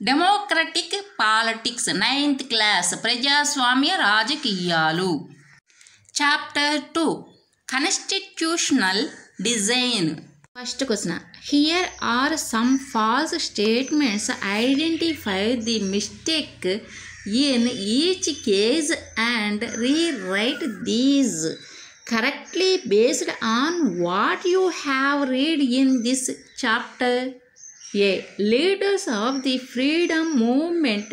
Democratic politics ninth class ప్రజాస్వామ్య రాజకీయాలు chapter two constitutional design first question here are some false statements identify the mistake in each cage and rewrite these correctly based on what you have read in this chapter a. Leaders of the freedom movement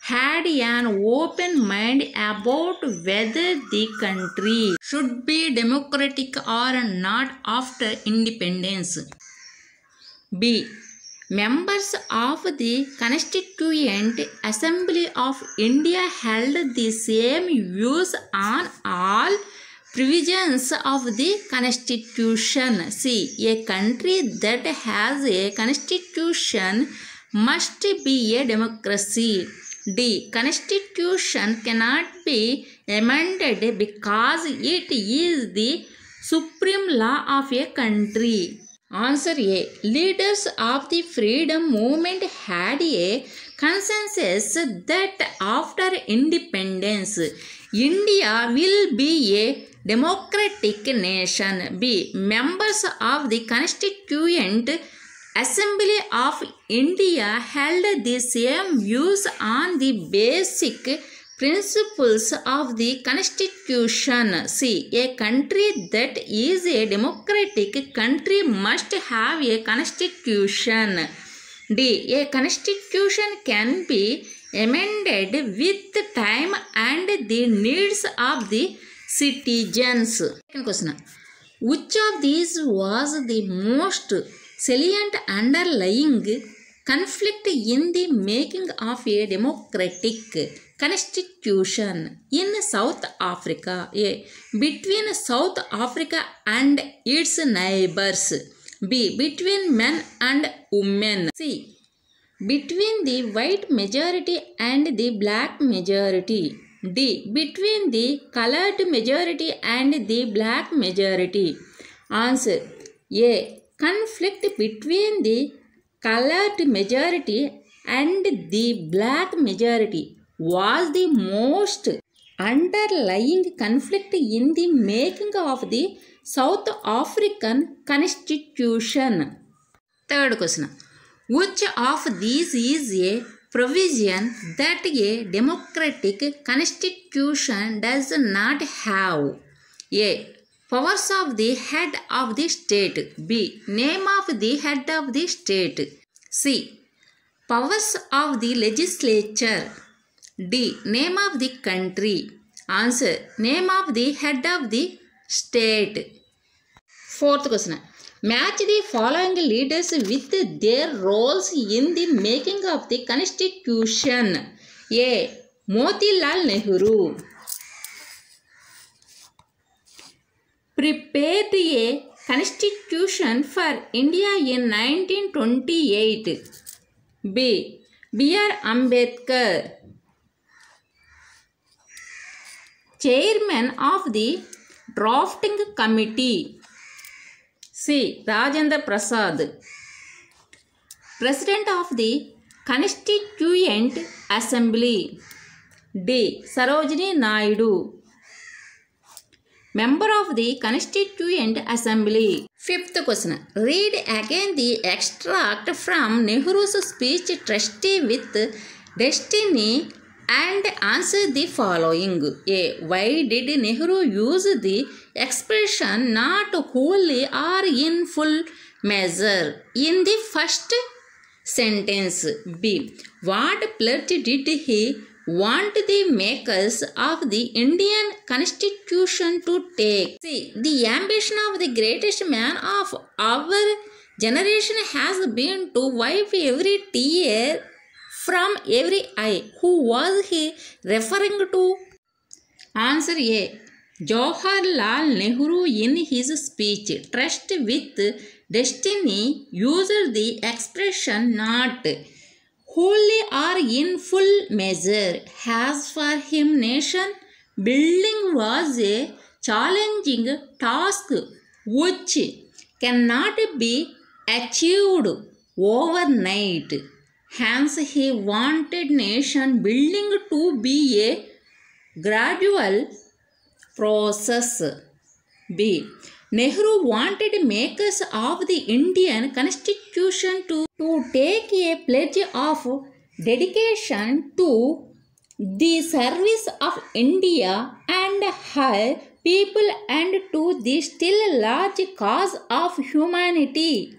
had an open mind about whether the country should be democratic or not after independence. B. Members of the Constituent Assembly of India held the same views on all provisions of the constitution. C a country that has a constitution must be a democracy. D. Constitution cannot be amended because it is the supreme law of a country. Answer a. Leaders of the freedom movement had a consensus that after independence india will be a democratic nation b. Members of the constituent assembly of india held the same views on the basic principles of the constitution. C. A country that is a democratic country must have a constitution. D. A constitution can be amended with time and the needs of the citizens. Second question. Which of these was the most salient underlying conflict in the making of a democratic constitution in South Africa? A. Between South Africa and its neighbors. B. Between men and women. C. Between the white majority and the black majority. D. Between the colored majority and the black majority. Answer A. Conflict between the colored majority and the black majority was the most underlying conflict in the making of the South African Constitution. Third question. Which of these is a provision that a democratic constitution does not have? A. Powers of the head of the state. B. Name of the head of the state. C. Powers of the legislature. D. Name of the country. Answer. Name of the head of the state. Fourth question. Match the following leaders with their roles in the making of the constitution. A. Motilal Nehru prepared a constitution for India in 1928. B. B.R. Ambedkar chairman of the drafting committee. C. Rajendra Prasad, President of the Constituent Assembly. D. Sarojini Naidu, Member of the Constituent Assembly. Fifth question. Read again the extract from Nehru's speech Tryst with Destiny and answer the following. A. Why did Nehru use the expression not wholly or in full measure in the first sentence? B. What pledge did he want the makers of the Indian Constitution to take? C. The ambition of the greatest man of our generation has been to wipe every tear from every eye. Who was he referring to? Answer A. Jawaharlal Nehru in his speech Tryst with Destiny used the expression not wholly or in full measure. As for him, nation building was a challenging task which cannot be achieved overnight. Hence, he wanted nation building to be a gradual process. B. Nehru wanted makers of the Indian constitution to, to take a pledge of dedication to the service of India and her people and to the still large cause of humanity.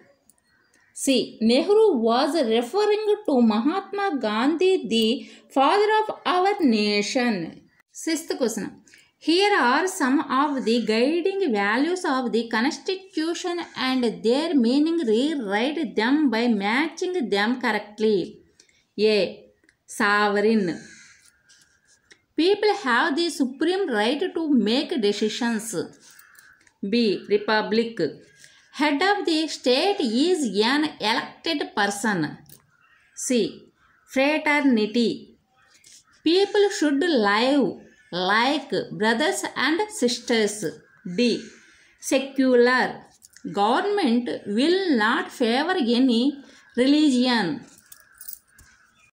See, Nehru was referring to Mahatma Gandhi, the father of our nation. Sixth question. Here are some of the guiding values of the Constitution and their meaning. Rewrite them by matching them correctly. A. Sovereign. People have the supreme right to make decisions. B. Republic. Head of the state is an elected person. C. Fraternity. People should live like brothers and sisters. D. Secular. Government will not favor any religion.